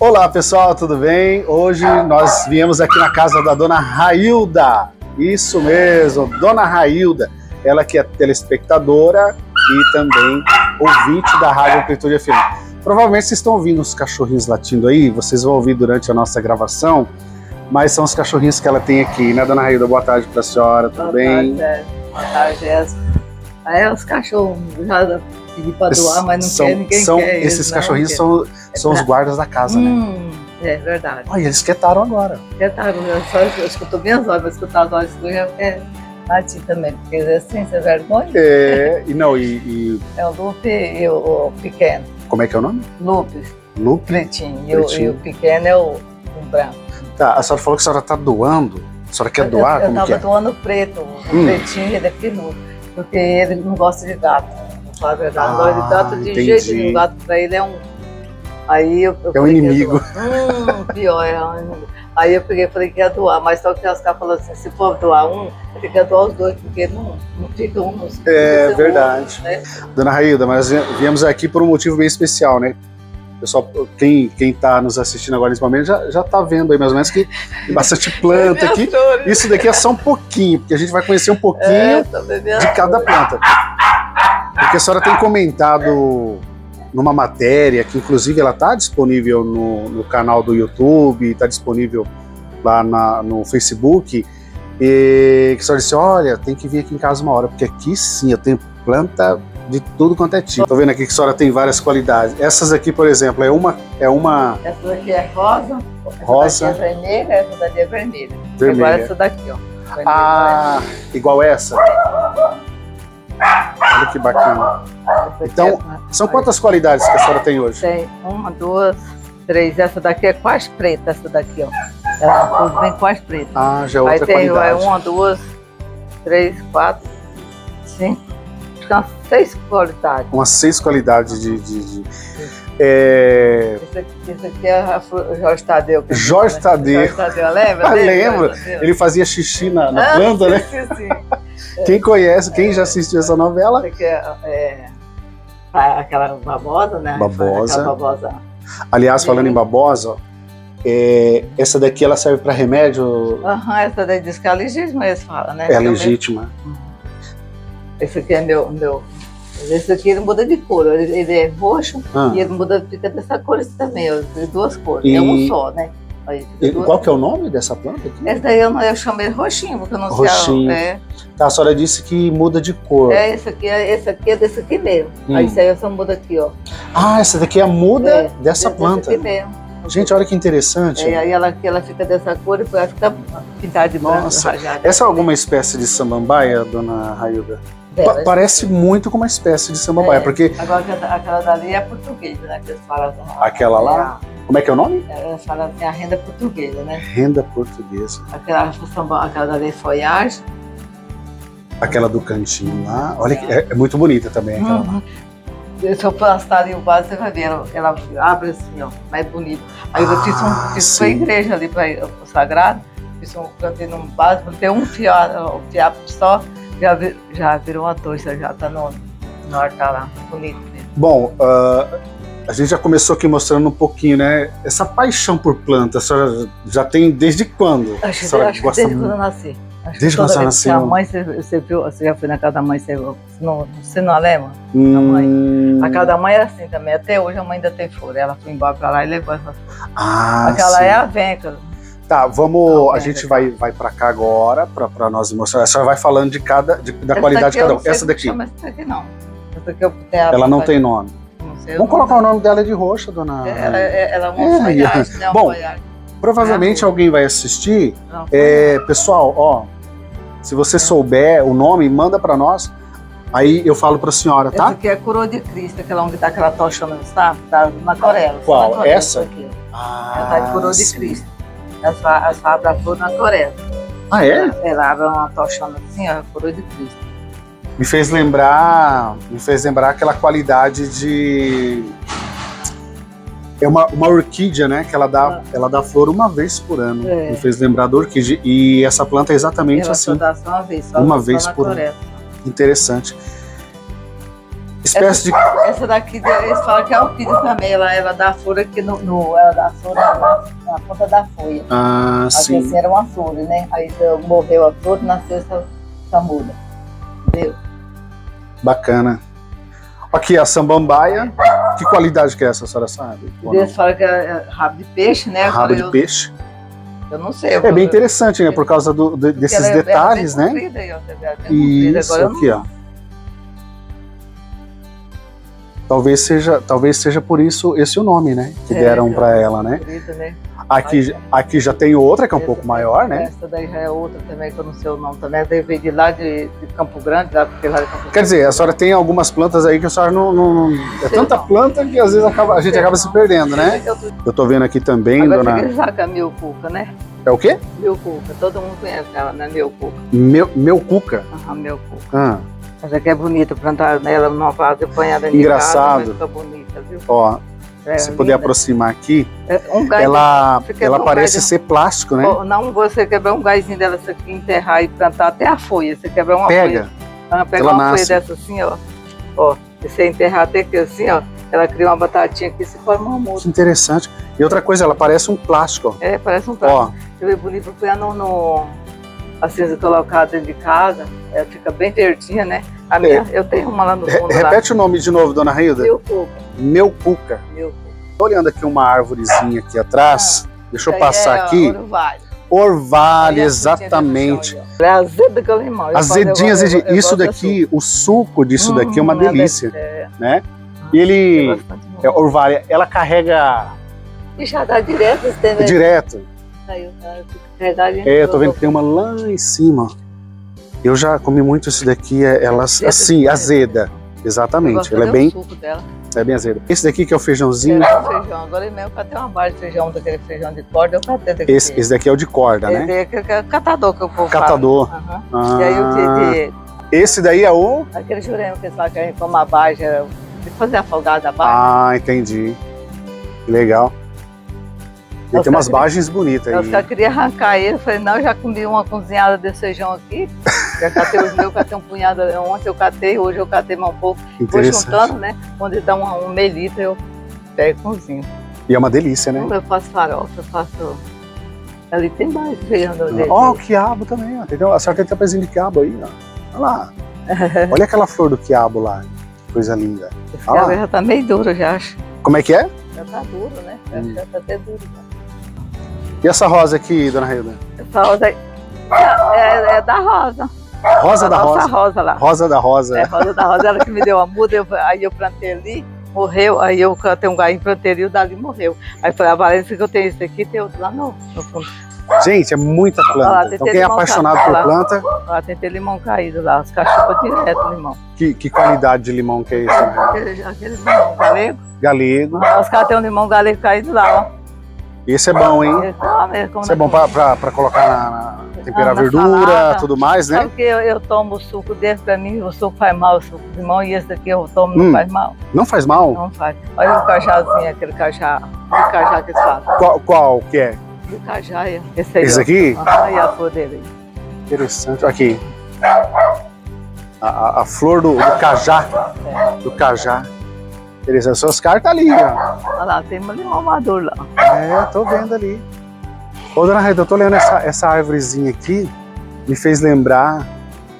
Olá pessoal, tudo bem? Hoje nós viemos aqui na casa da dona Railda. Isso mesmo, dona Railda. Ela que é telespectadora e também ouvinte da Rádio Amplitude FM. Provavelmente vocês estão ouvindo os cachorrinhos latindo aí, vocês vão ouvir durante a nossa gravação, mas são os cachorrinhos que ela tem aqui, né, dona Railda? Boa tarde para a senhora, tudo Boa bem? tarde. Boa tarde, Jéssica. Aí os cachorros já pedi para doar, mas não são, quer, ninguém são, quer. Esses cachorrinhos quer. são, são os guardas da casa, né? Hum, é verdade. Olha, eles quietaram agora. Eu, tava, eu só eu escuto minhas vozes, mas escutar as vozes do já é latir também, porque assim, você vergonha. É, e não, e, e É o Lupe e o, o pequeno. como é que é o nome? Lupe, Lupe? pretinho, e o, Pretinho. e o pequeno é o, o branco. Tá, a senhora falou que a senhora tá doando. A senhora quer doar? Eu, eu Como tava que é? doando o preto, o Hum. pretinho, ele é peludo, porque ele não gosta de gato. Não fala a verdade, não gosta Ah, de gato de entendi. jeito nenhum. Gato pra ele é um. Aí eu, eu É um inimigo. Hum, pior, é um inimigo. Aí eu peguei e falei que ia doar, mas só que os caras falaram assim: se for doar um, tem que doar os dois, porque não, não fica um. Não fica É sem um, verdade. né? Dona Railda, mas viemos aqui por um motivo bem especial, né? Pessoal, quem, quem tá nos assistindo agora nesse momento já, já tá vendo aí mais ou menos que tem bastante planta aqui. Isso daqui é só um pouquinho, porque a gente vai conhecer um pouquinho É, de cada planta. Porque a senhora tem comentado numa matéria, que inclusive ela está disponível no, no canal do YouTube, está disponível lá na- no Facebook, e que a senhora disse, olha, tem que vir aqui em casa uma hora, porque aqui sim, eu tenho planta de tudo quanto é tipo. Tô vendo aqui que a senhora tem várias qualidades. Essas aqui, por exemplo, é uma, é uma Essa daqui é rosa, Rosa. essa daqui é vermelha, essa daqui é vermelha. Agora vermelha. essa daqui, ó. Vermelha, Ah, igual essa? Olha que bacana. então, é- São quantas qualidades que a senhora tem hoje? Tem uma, duas, três. Essa daqui é quase preta, essa daqui, ó. Ela vem quase preta. Ah, já é Aí outra tem vai, qualidade. uma, duas, três, quatro, cinco. Umas seis qualidades. Umas seis qualidades de. de- de- É, Esse aqui, esse aqui é a Jorge Tadeu. é Jorge né? Tadeu. Jorge Tadeu, lembra? Jorge Tadeu? Ele fazia xixi na, na Ah, planta, né? sim, sim, sim. Quem conhece, quem já assistiu essa novela? Esse aqui é, é, aquela babosa, né? Babosa. Babosa. Aliás, falando em babosa, é, essa daqui ela serve para remédio, Aham, essa daí diz que é legítima, eles falam, né? é legítima. Esse aqui é meu. meu esse aqui ele muda de cor. Ele, ele é roxo Ah, e ele muda, fica dessa cor também, ó, duas cores. E- É um só, né? Aí, e duas qual que é o nome dessa planta aqui? Esse daí eu, eu chamo ele roxinho, porque eu não Roxinho. sei. É, Tá, a senhora disse que muda de cor. é, esse aqui é esse aqui é desse aqui mesmo. Hum. Aí isso aí eu só muda aqui, ó. Ah, essa daqui é a muda É, dessa desse planta. aqui mesmo. Gente, olha que interessante. É, aí ela, ela fica dessa cor e depois ela fica pintada de branco, Nossa, rajada. Essa é alguma espécie de samambaia, dona Railda? Pa- parece muito com uma espécie de samambaia, É. porque Agora aquela, dali é portuguesa, né? Que eles falam, Aquela lá? como é que é o nome? É, Eles falam assim, a renda portuguesa, né? Renda portuguesa. Aquela, aquela dali é folhagem. Aquela do cantinho lá. Olha, que é, é muito bonita também aquela. Uhum. Se eu plantar ali o vaso, você vai ver, ela, ela abre assim, ó, mais bonito. Aí eu fiz, Ah, um, fiz uma igreja ali para o sagrado, fiz um, plantei num vaso, plantei um fiapo, um fiapo só, já, vi- já virou uma tocha, já tá no, no horta lá, bonito mesmo. Bom, ah, a gente já começou aqui mostrando um pouquinho, né? Essa paixão por planta, a senhora já tem desde quando? Acho, a senhora acho que desde quando eu nasci. Acho Desde quando você vez que a nasceu? mãe, você, você viu, você já foi na casa da mãe, você, não, você não lembra? Hum, A casa da mãe era assim também, até hoje a mãe ainda tem flor. Ela foi embora pra lá e levou essa flor. Ah, Aquela sim. é a venca. Tá, vamos. Não, a é, gente é. vai, vai para cá agora para pra nós mostrar. A senhora vai falando de cada, de- da Essa qualidade de cada um. Essa daqui, Chama essa daqui não. Essa daqui eu tenho a- ela não tem nome. Não sei, Vamos não- colocar o nome dela de roxa, dona. Ela, é- ela é uma É, folhagem, né? Uma bom, folhagem. Provavelmente alguém vai assistir. Não, É, pessoal, ó, se você souber o nome, manda para nós. Aí eu falo para a senhora, Essa tá? aqui é a coroa de Cristo, aquela onde tá aquela tocha, não está? Tá na Coreia. Qual? Na Coreia, Essa? Aqui. Ela tá de coroa de sim. Cristo. Essa, essa abre a flor na Coreia. Ah, é? Ela abre uma tochona assim, ó, coroa de Cristo. Me fez lembrar, me fez lembrar aquela qualidade de é uma, uma orquídea, né? Que ela dá, ela dá flor uma vez por ano. É. Me fez lembrar da orquídea. E essa planta é exatamente Ela assim. só dá só uma vez. Só Uma vez por ano. Interessante. Espécie de. Essa daqui, eles falam que é orquídea também. Ela, ela dá flor aqui no, no- Ela dá flor na, na, ponta da folha. Ah, Aqui sim. assim era uma flor, né? Aí morreu a flor, nasceu essa, essa muda. Entendeu? Bacana. Aqui a samambaia. Que qualidade que é essa, a senhora sabe? Eles falam que é é rabo de peixe, né? Rabo de eu, peixe. Eu não sei. É bem interessante, né? Por causa do- de- desses é- é detalhes, bem né? comprida tá? Bem comprida. Isso, eu não- aqui, ó. Talvez seja, talvez seja por isso esse o nome, né? Que É, deram para ela, né? comprida, né? Aqui, aqui já tem outra que é um pouco Essa- maior, né? Essa daí já é outra também, que eu não sei o nome também. Daí veio de lá de, de Campo Grande, lá porque lá de Campo Quer dizer, a senhora tem algumas plantas aí que a senhora não. não- não- é tanta planta que às vezes acaba- a gente acaba se perdendo, né? Eu tô vendo aqui também, Agora dona. você sabe a Mil Cuca, né? É o quê? Mil Cuca, todo mundo conhece ela, né? Mil Cuca. Meu, meu cuca. Aham, Mil Cuca. Ah, Essa aqui é bonita, plantar nela numa vaso apanhada de Engraçado. casa, mas bonita, viu? ó, É, se puder aproximar aqui, É, Um ela, Você ela um parece gás? ser plástico, né? Ó, Não você quebrar um gásinho dela aqui, enterrar e plantar até a folha. Você quebrar uma Pega. folha. Ah, pega Ela uma nasce. folha dessa assim, ó. Ó, e você enterrar até aqui assim, ó. Ela cria uma batatinha aqui e se forma uma muda. Que interessante. E outra coisa, ela parece um plástico. É, parece um prato. Ó, Eu vi bonito põe no, no assim, se colocar dentro de casa, ela fica bem verdinha, né? A minha, eu tenho uma lá no re- fundo lá. repete o nome de novo, dona Hilda. Meu cuca, Meu cuca. meu cuca. Tô olhando aqui uma árvorezinha aqui atrás. Deixa eu aí passar é, aqui. orvalho. Orvalho, a frutinha exatamente. chão. É azeda que eu limão. Eu Azedinha, eu- eu- eu Isso daqui, o suco disso Hum, daqui é uma deve- delícia, É, né? E ele, é é, orvalho, ela carrega E já dá direto tema. direto. Saiu, tá? Fica carregado É, eu tô vendo que tem uma lá em cima. Eu já comi muito isso daqui, é- ela assim, azeda. Exatamente, ela é bem, suco dela. é bem azeda. Esse daqui que é o feijãozinho, Era um feijão. Agora mesmo eu catei uma barra de feijão, daquele feijão de corda, eu catei daquele. esse, esse daqui é o de corda, né? Esse é é catador que o povo Catador. fala. Aham. E aí eu Ah, de, de, esse daí é o... aquele jurema que eles falam que a gente come a barra, de fazer afogada da barra. Ah, entendi. Legal. E tem umas bagens bonitas aí. caras queriam arrancar ele, eu falei, não, eu já comi uma cozinhada desse feijão aqui. Já catei os meus, catei um punhado. Ontem eu catei, hoje eu catei mais um pouco. Vou juntando, né? Quando ele dá um, um meio litro, eu pego e cozinho. E é uma delícia, né? Eu faço farofa, eu faço. Ali tem mais feijão. Ó, o quiabo também, ó. Entendeu? A senhora tem até pezinho de quiabo aí, ó. Olha lá. Olha aquela flor do quiabo lá. Que coisa linda. Esse cabelo já tá meio duro, já acho. Como é que é? Já tá duro, né? Hum. Já tá até duro. Já. E essa rosa aqui, dona Hilda? Essa rosa. É, é- é da rosa. Rosa da a nossa rosa. rosa lá. Rosa da rosa. É, rosa da rosa, ela que me deu a muda, eu- aí eu plantei ali, morreu, aí eu cantei um galinho, plantei ali, o dali morreu. Aí foi a Valência que eu tenho esse aqui, tem outro lá no, no fundo. Gente, é muita lá, planta. tem Então quem é apaixonado caçado por lá. planta, Lá tem até limão caído lá, os cachupas direto limão. que, que qualidade de limão que é esse? né? Aquele, aquele limão galego, Galego. lá, os caras têm um limão galego caído lá, ó. Esse é bom, hein? Isso é bom pra colocar na, na temperar na verdura, salada. tudo mais, né? Sabe que eu, eu tomo o suco desse, pra mim o suco faz mal, o suco de limão, e esse daqui eu tomo, não Hum. faz mal. Não faz mal? Não faz. Olha o cajazinho, aquele cajá, o cajá que falam. Qual, qual que é? O cajá, é. esse aí. Esse aqui? E a flor dele. Interessante. Aqui. A, a- a flor do, do cajá. Do cajá. Interessante. Seus caras tá ali, ó. Olha lá, tem um maduro lá. É, tô vendo ali. Ô, dona Rita, eu tô lendo essa, essa árvorezinha aqui, me fez lembrar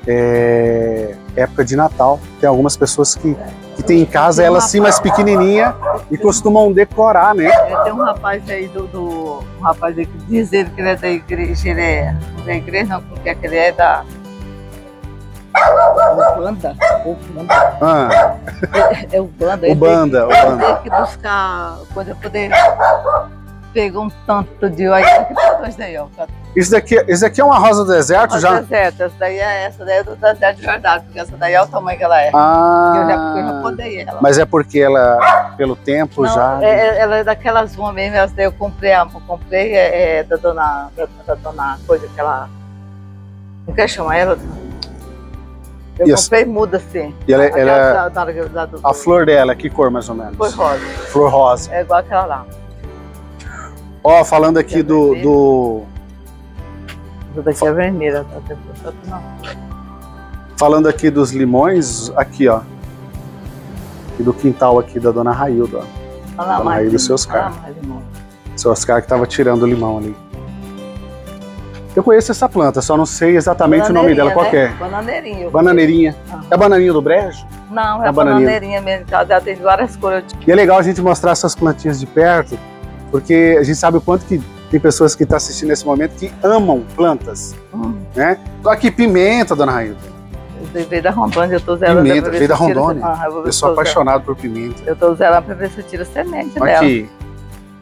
é, época de Natal. Tem algumas pessoas que, que tem em casa ela assim mais pequenininha e costumam decorar, né? É, Tem um rapaz aí do. do um rapaz aí que diz ele que ele é da igreja, ele é. Da igreja, não, como que é que ele é da. Ubanda. Ubanda. Ah, É, é Ubanda. o banda, o Ele banda. tem que buscar coisa pra poder. Pegar um tanto de óleo. Tá ó. Isso daqui, isso daqui é uma rosa do deserto Mas já? deserto, essa daí é essa daí é do deserto de verdade, porque essa daí é o tamanho que ela é. Ah, eu, já, eu já podei ela. mas é porque ela, pelo tempo Não, já. é- é- ela é daquelas uma mesmo, essa daí eu comprei, eu comprei é, é da dona, da, da dona coisa que ela. Não quer chamar ela? Eu Isso. comprei muda assim. E ela, Aquela ela- da- da- da- a flor dela, que cor mais ou menos? Foi rosa. Flor rosa. É igual aquela lá. Ó, falando aqui do, do, Essa daqui é vermelha, tá? Não. falando aqui dos limões, aqui ó. E do quintal aqui da dona Railda, ó. Olha lá, Dona Raída e limão, seu Oscar. olha lá, limão. Seu Oscar que tava tirando o limão ali. Eu conheço essa planta, só não sei exatamente o nome dela. Qual é? Bananeirinha. eu Bananeirinha. conheço. É a bananinha do brejo? Não, É é a bananeirinha mesmo. Ela tem várias cores. E é legal a gente mostrar essas plantinhas de perto, porque a gente sabe o quanto que tem pessoas que estão assistindo nesse momento que amam plantas, Hum, né? Só que pimenta, dona Railda. eu veio da Rondônia, eu tô zerando. Pimenta, veio da se tira- Rondônia? Ah, eu, Eu sou apaixonado por pimenta. Eu tô zerando pra ver se eu tiro semente dela. Aqui.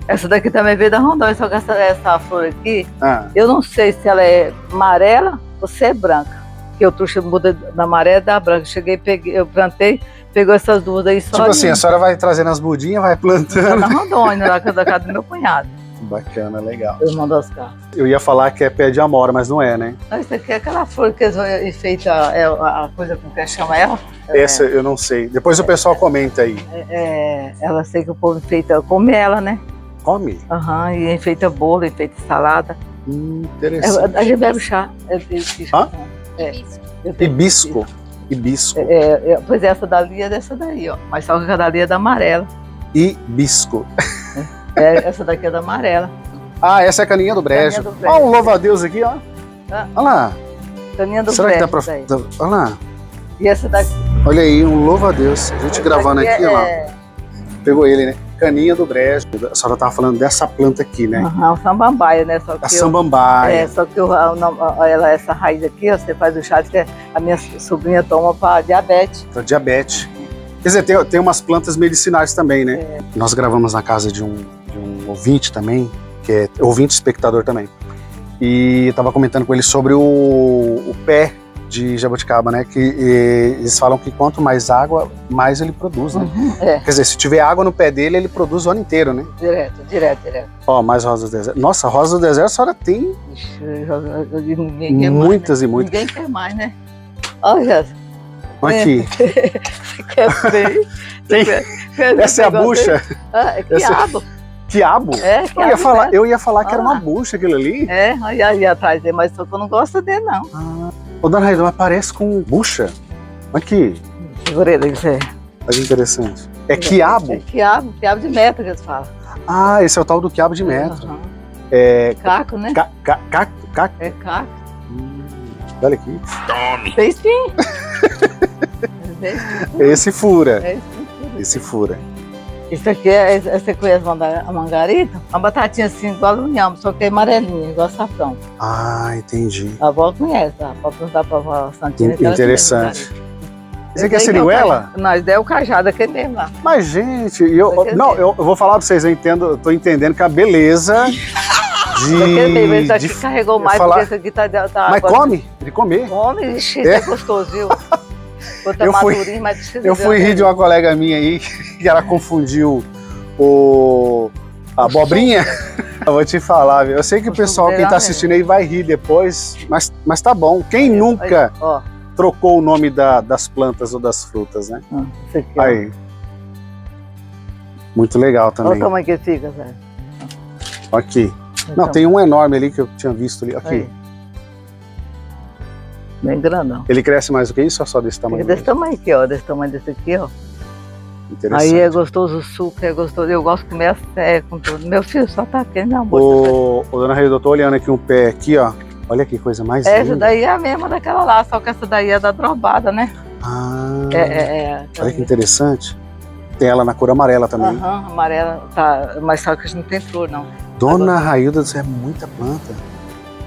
Essa daqui também veio da Rondônia, só que essa, essa flor aqui, Ah, eu não sei se ela é amarela ou se é branca. Porque eu trouxe muda da amarela e da branca. Cheguei, peguei, eu plantei, pegou essas duas aí só. tipo assim, a senhora vai trazendo as budinhas, vai Tá plantando. na Rondônia, lá da casa do meu cunhado. Bacana, legal. Eu mando Oscar. Eu ia falar que é pé de amora, mas não é, né? Não, Isso aqui é aquela flor que eles enfeita é, a coisa com que chama ela. Essa eu não sei. Depois o pessoal comenta aí. É, é, ela sei que o povo enfeita, come ela, né? Come? Aham, e enfeita bolo, enfeita salada. Hum, É, interessante. a gente bebe chá. É, é, Hã? é, eu tenho- Hibisco. Hibisco. É, é, pois essa dali é dessa daí, ó. Mas só que a dali é da amarela. Hibisco. É, essa daqui é da amarela. Ah, essa é a caninha do brejo. Caninha do brejo. Olha um louva-a-Deus aqui, ó. Ah. Olha lá. Caninha do Será que dá brejo pra. daí. dá- Olha lá. E essa daqui. Olha aí, um louva-a-Deus. A gente gravando essa aqui, é, ó lá. É, Pegou ele, né? Caninha do brejo. A senhora tava falando dessa planta aqui, né? aham, o samambaia, né? Só A eu- samambaia. É, só que a- ela, essa raiz aqui, ó, você faz o chá que a minha sobrinha toma para diabetes. Pra diabetes. Quer dizer, tem, tem umas plantas medicinais também, né? É. Nós gravamos na casa de um, de um ouvinte também, que é ouvinte espectador também. E eu tava comentando com ele sobre o, o pé de jabuticaba, né? Que eles falam que quanto mais água, mais ele produz, né? Uhum, É, Quer dizer, se tiver água no pé dele, ele produz o ano inteiro, né? direto, direto, direto. Ó, mais rosa do deserto. Nossa, rosa do deserto a senhora tem Ixi, eu- eu- eu- ninguém quer mais, muitas e né? muitas. Ninguém quer mais, né? Olha, Aqui, quer ver? Tem- essa é a bucha. Ah, é Essa- quiabo. Quiabo? É, Eu quiabo. ia falar, mesmo. eu ia falar que era Ah. uma bucha aquilo ali. É, aí atrás dele, mas só que eu não gosto dele, não. Ô, dona Raída, mas parece com bucha. Aqui, ele, você. olha que interessante. É quiabo? É quiabo, quiabo de meta que eles falam. Ah, esse é o tal do quiabo de metro. Aham. É. Caco, né? Ca, ca, É caco. Hum, olha aqui. Espinho. Tem espinho. Esse fura. É espinho. Esse fura. Isso aqui é, você conhece a manga- a mangarita? Uma batatinha assim, igual o nhamo, só que é amarelinha, igual safrão. Ah, entendi. A avó conhece, tá? Pode perguntar pra avó Santina. Interessante. Esse daí é. Não, isso daí é o cajado aqui mesmo lá. Mas, gente, eu, quer não, eu, eu vou falar pra vocês, eu entendo, eu tô entendendo que a beleza Isso aqui é mesmo, esse de. de carregou mais, falar- porque esse aqui tá... tá mas agora- come? De comer. Come, ixi, É? isso é gostoso, viu? Eu fui- Eu fui rir de uma colega minha aí, que ela confundiu o. a abobrinha. Eu vou te falar, viu? Eu sei que o pessoal, quem tá assistindo aí, vai rir depois, mas, mas tá bom. Quem nunca trocou o nome da- das plantas ou das frutas, né? ó. Aí. Muito legal Olha o também. tamanho que fica, velho. Aqui. Não, Então, tem um enorme ali que eu tinha visto ali. Aqui. Bem grandão. Ele cresce mais do que isso ou só desse tamanho? Fica desse tamanho aqui, ó. Desse tamanho desse aqui, ó. Interessante. Aí é gostoso o suco, é gostoso. Eu gosto de comer a sé com tudo. Meu filho só tá aqui na boca. Ô, ô, dona Rei, eu tô olhando aqui um pé aqui, ó. Olha que coisa mais Essa linda. daí é a mesma daquela lá, só que essa daí é da drobada, né? Ah, É, é, é. olha que interessante. Tem ela na cor amarela também. Aham, amarela, tá. Mas só que não tem flor, não. Dona Railda, isso é muita planta.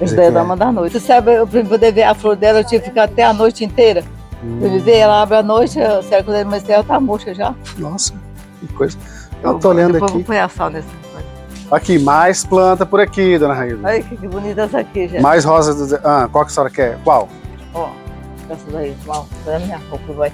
Isso daí é dama da noite. Você sabe, eu, pra poder ver a flor dela, eu tive que ficar até a noite inteira. Hum, Pra viver, ela abre a noite, eu- será que mas ela tá murcha já. nossa, que coisa. Eu tô olhando aqui. vou pôr sal nessa coisa. Aqui, mais planta por aqui, dona Railda. Olha que, que bonita essa aqui, gente. Mais rosa do... Ah, qual que a senhora quer? Qual? Ó, essa daí, ó, é a minha roupa, vai.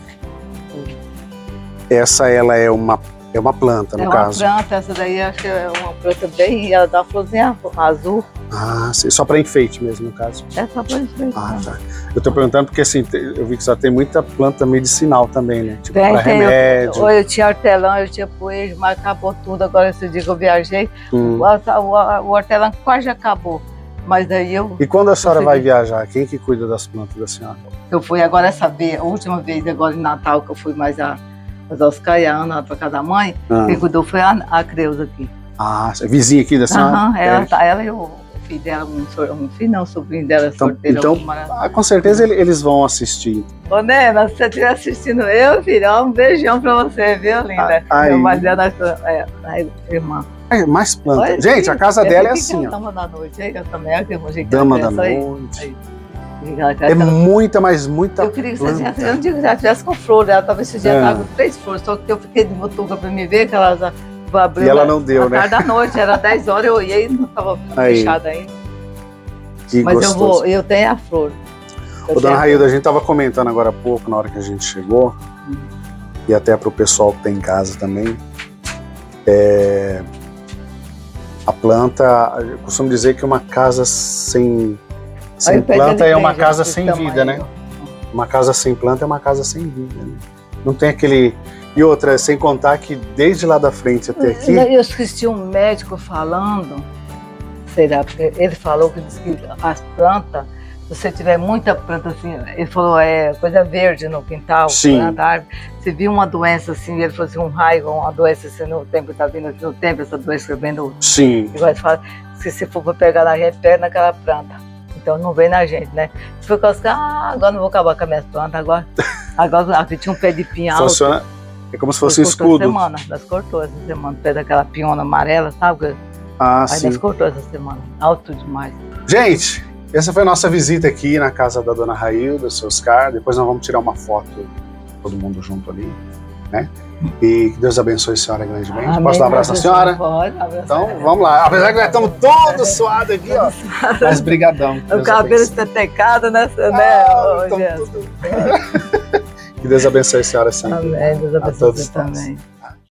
Essa, ela é uma, é uma planta, no é uma caso. planta, essa daí acho que é uma planta bem, ela dá uma florzinha azul. Ah, sim, só para enfeite mesmo, no caso. É só pra enfeitar. Ah, tá. Eu tô perguntando porque, assim, eu vi que só tem muita planta medicinal também, né? Tipo, Tem, para tem. remédio. Ou eu tinha hortelã, eu tinha poejo, mas acabou tudo. Agora, esse dia que eu viajei, Hum. o, o, o hortelã quase acabou. Mas daí eu, E quando a senhora Consegui. vai viajar, quem que cuida das plantas da senhora? eu fui agora vez, a última vez, agora em Natal, que eu fui mais a, Mas a Oscar e a Ana para casa da mãe, Ah, quem cuidou foi a, a Creuza aqui. ah, é vizinha aqui da senhora? Aham, ela, É. tá- ela e o filho dela, um, um filho não, um sobrinho dela, Então- sorteiro. então- alguma- Ah, com certeza ele- eles vão assistir. Ô, Nena, se você estiver assistindo eu, filho, ó, um beijão pra você, viu, linda? Ah, aí. Meu marido é da é, aí, irmã. É, mais planta. Olha Gente, a casa dela é assim, ó. Dama da noite, aí, eu também, que jeito Dama da aí. noite. Aí. Quer É muita, mas muita Eu queria que você tivesse, eu não digo que já tivesse com flor, ela talvez esse dia É. com três flores, só que eu fiquei de botuca pra me ver que ela abrir E ela não deu, né? tarde da noite, era 10 horas, eu olhei e não tava Aí. fechada ainda. Que Mas eu gostoso. vou, eu tenho a flor. Eu Ô, dona Railda, a gente tava comentando agora há pouco, na hora que a gente chegou, Hum. e até pro pessoal que tá em casa também, é, a planta, eu costumo dizer que uma casa sem, sem o planta é uma tem, casa sem vida, né? Uma casa sem planta é uma casa sem vida, né? Não tem aquele... E outra, sem contar que desde lá da frente até aqui, Eu assisti um médico falando, será, porque ele falou que, que as plantas, se você tiver muita planta assim, ele falou, é coisa verde no quintal, Sim. planta, árvore, se vir uma doença assim, ele falou assim, um raio, uma doença assim no tempo que está vindo no tempo, essa doença que vem no, sim, igual ele fala, se se for pegar na gente, pega naquela planta. Então não vem na gente, né? Se for causa que, ah, agora não vou acabar com as minhas plantas, agora, agora aqui tinha um pé de pinha alto. funciona... É como se fosse um escudo. Semana, nós cortou essa semana, pé daquela piona amarela, sabe? Ah, Aí sim. nós cortou essa semana, alto demais. Gente, essa foi a nossa visita aqui na casa da dona Railda, seu Oscar. Depois nós vamos tirar uma foto, todo mundo junto ali, né? E que Deus abençoe a senhora grandemente. Amém, Posso dar um abraço na Deus, senhora? Pode, abraço. Então, vamos lá. Apesar que nós estamos todos suados aqui, ó. Mas brigadão. O cabelo espetecado, né? né? Ah, ô, então tudo- que Deus abençoe a senhora sempre. Amém, Deus A abençoe todos você também.